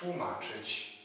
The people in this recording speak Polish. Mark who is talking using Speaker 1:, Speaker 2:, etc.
Speaker 1: tłumaczyć.